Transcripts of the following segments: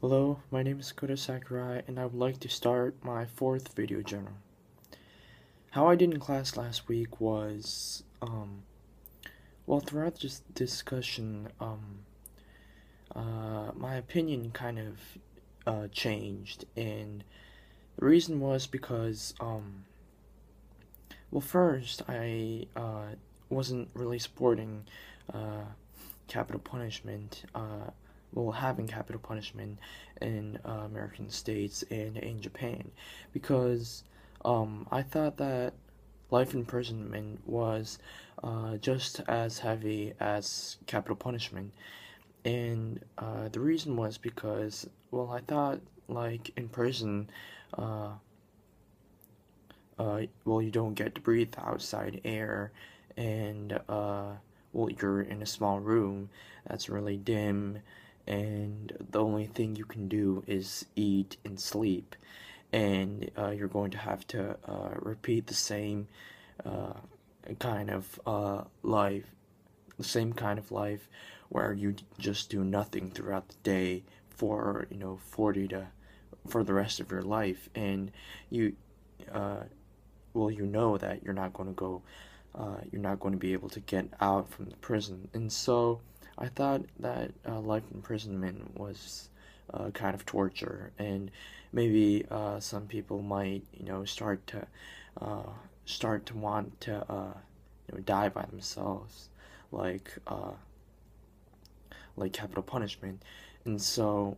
Hello, my name is Kota Sakurai, and I would like to start my fourth video journal. How I did in class last week was, um, well, throughout this discussion, um, uh, my opinion kind of uh, changed, and the reason was because, um, well, first, I uh, wasn't really supporting uh, capital punishment. Well, having capital punishment in uh, American states and in Japan because um, I thought that life imprisonment was uh, just as heavy as capital punishment. And uh, the reason was because, well, I thought like in prison, uh, uh, well, you don't get to breathe outside air, and uh, well, you're in a small room that's really dim and the only thing you can do is eat and sleep. And uh, you're going to have to uh, repeat the same uh, kind of uh, life the same kind of life where you just do nothing throughout the day for you know 40 to for the rest of your life. And you uh, well you know that you're not going to go uh, you're not going to be able to get out from the prison. And so I thought that uh, life imprisonment was uh, kind of torture, and maybe uh, some people might, you know, start to uh, start to want to, uh, you know, die by themselves, like uh, like capital punishment, and so.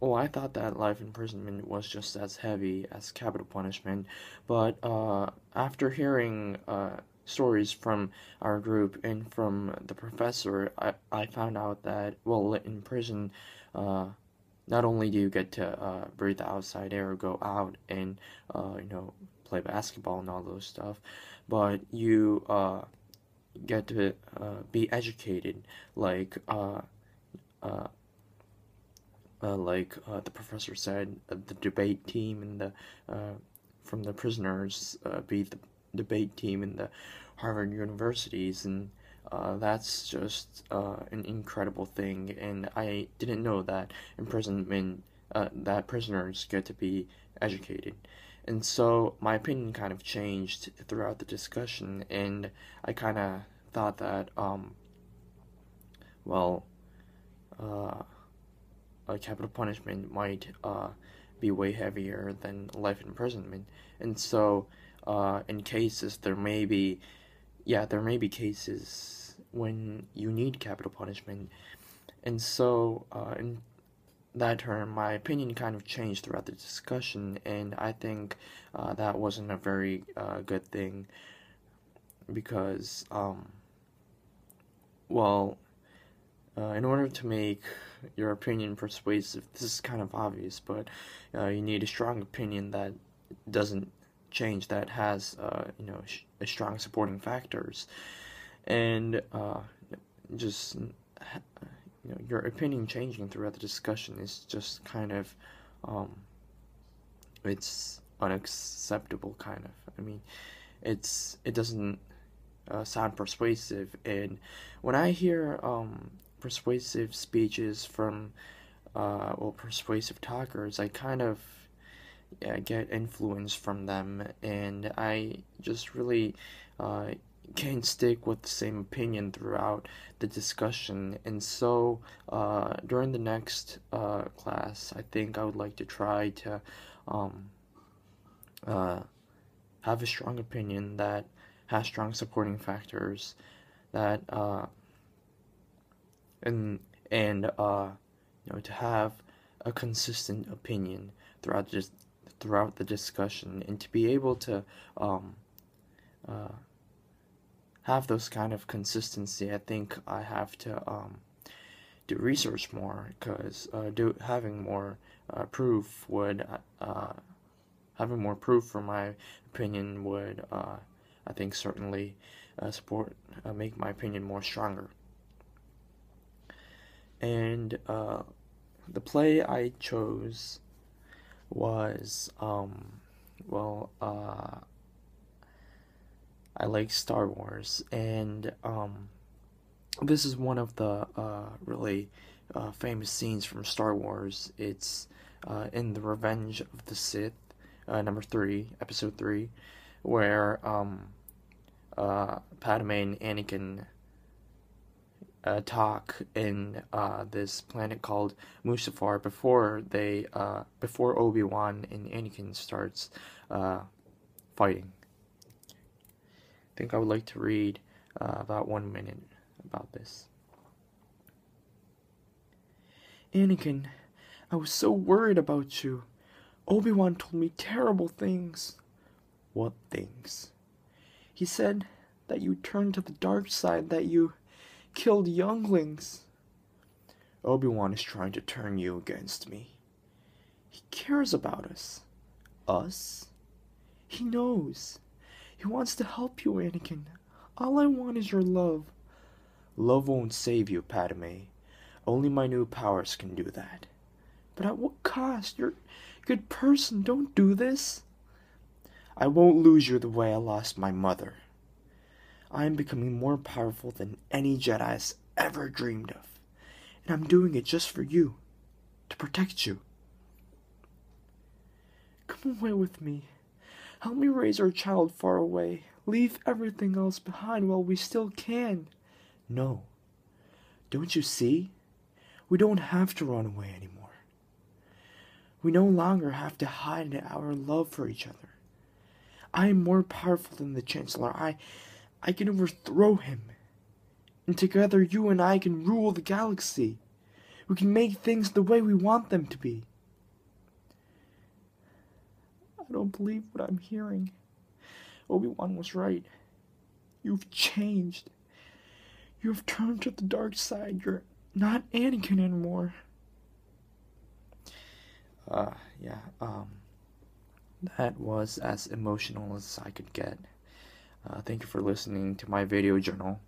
well, I thought that life imprisonment was just as heavy as capital punishment, but after hearing stories from our group and from the professor, I, I found out that, well, in prison, uh, not only do you get to uh, breathe the outside air go out and, uh, you know, play basketball and all those stuff, but you uh, get to uh, be educated, like, uh, uh, like the professor said, the debate team and the from the prisoners uh, be the debate team in the Harvard universities, and uh, that's just uh, an incredible thing. And I didn't know that imprisonment, uh, that prisoners get to be educated. And so my opinion kind of changed throughout the discussion, and I kind of thought that, um, well, uh, a capital punishment might uh, be way heavier than life imprisonment. And so uh, in cases there may be, yeah, there may be cases when you need capital punishment, and so uh, in that term, my opinion kind of changed throughout the discussion, and I think uh, that wasn't a very uh, good thing because, um, well, uh, in order to make your opinion persuasive, this is kind of obvious, but uh, you need a strong opinion that doesn't change that has uh, you know strong supporting factors, and uh, just you know your opinion changing throughout the discussion is just kind of um, it's unacceptable kind of. I mean, it's it doesn't uh, sound persuasive, and when I hear um, persuasive speeches from uh, well persuasive talkers, I kind of uh, get influence from them, and I just really uh, can't stick with the same opinion throughout the discussion. And so, uh, during the next uh, class, I think I would like to try to um, uh, have a strong opinion that has strong supporting factors that and and you know to have a consistent opinion throughout just throughout the discussion and to be able to um, uh, have those kind of consistency I think I have to um, do research more because uh, do having more uh, proof would uh, having more proof for my opinion would uh, I think certainly uh, support make my opinion more stronger. And the play I chose was um well uh I like Star Wars and um this is one of the uh really uh, famous scenes from Star Wars. It's uh, in The Revenge of the Sith, uh, number three, episode three, where um, uh, Padme and Anakin talk in uh, this planet called Mustafar before they uh, before Obi Wan and Anakin starts uh, fighting. I think I would like to read uh, about one minute about this. Anakin, I was so worried about you. Obi Wan told me terrible things. What things? He said that you turned to the dark side, that you killed younglings. Obi-Wan is trying to turn you against me. He cares about us. Us? He knows. He wants to help you, Anakin. All I want is your love. Love won't save you, Padme. Only my new powers can do that. But at what cost? You're a good person. Don't do this. I won't lose you the way I lost my mother. I am becoming more powerful than any Jedi has ever dreamed of. And I'm doing it just for you, to protect you. Come away with me. Help me raise our child far away. Leave everything else behind while we still can. No. Don't you see? We don't have to run away anymore. We no longer have to hide our love for each other. I am more powerful than the Chancellor. I I can overthrow him. And together you and I can rule the galaxy. We can make things the way we want them to be. I don't believe what I'm hearing. Obi-Wan was right. You've changed. You have turned to the dark side. You're not Anakin anymore. Uh, yeah, um, that was as emotional as I could get. Uh, thank you for listening to my video journal.